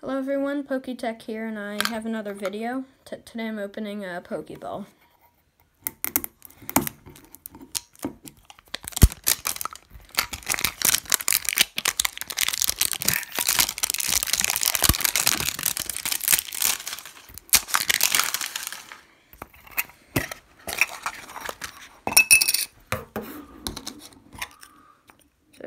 Hello everyone, Poketech here, and I have another video. T today I'm opening a Pokeball.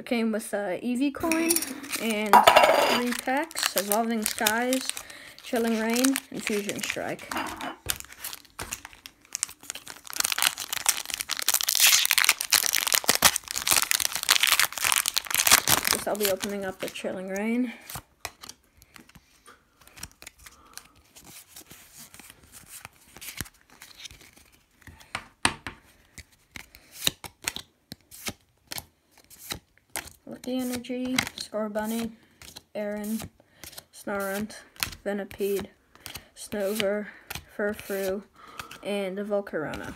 It came with a Eevee coin and three packs, Evolving Skies, Chilling Reign, and Fusion Strike. Guess I'll be opening up the Chilling Reign. Lucky Energy, Scorbunny, Aron, Snorunt, Venipede, Snover, Furfrou, and Volcarona.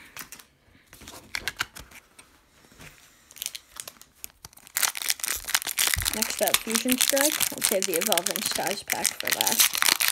Next up, Fusion Strike. I'll save the Evolving Skies pack for last.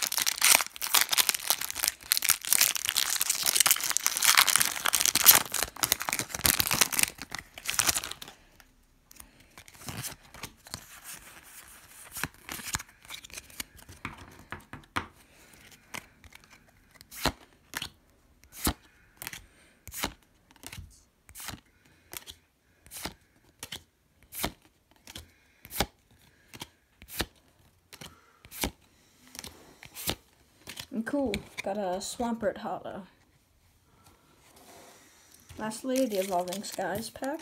And cool, got a Swampert Holo. Lastly, the Evolving Skies pack.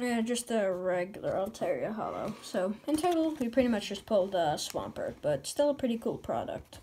Yeah, just a regular Altaria Holo. So, in total, we pretty much just pulled uh, Swampert, but still a pretty cool product.